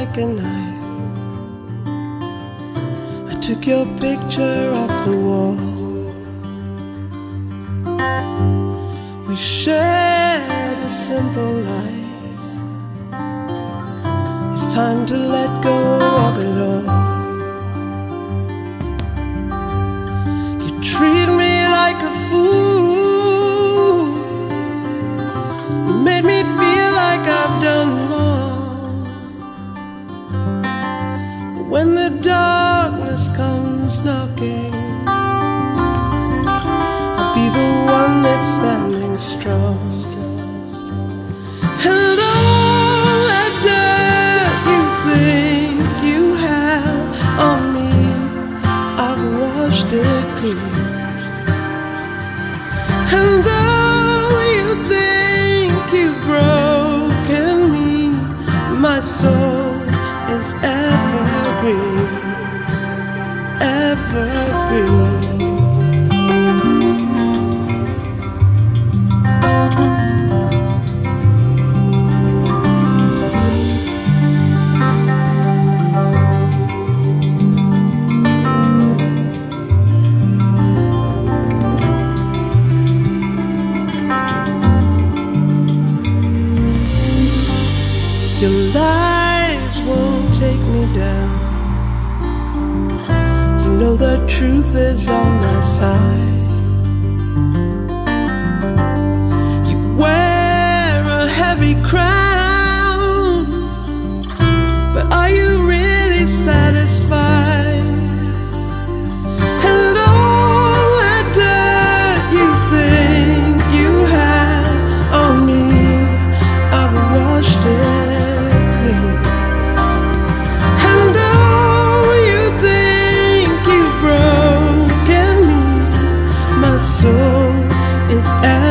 like a knife. I took your picture off the wall. We shared a simple life. It's time to let go of it all. You treat me like a fool. When the darkness comes knocking, I'll be the one that's standing strong. And all you think you have on me, I've washed it clean. And though you think you've broken me, my soul is evergreen. Your know the truth is on my side.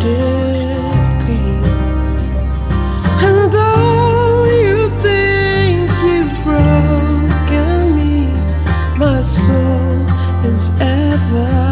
clean. And though you think you've broken me, my soul is ever.